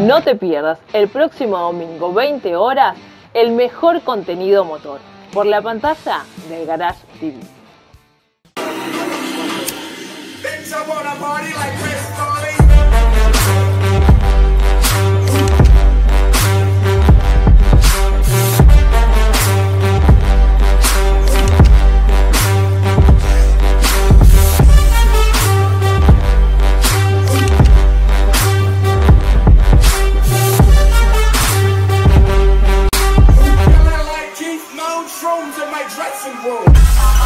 No te pierdas el próximo domingo, 20 horas, el mejor contenido motor por la pantalla del Garage TV. Shrooms in my dressing room.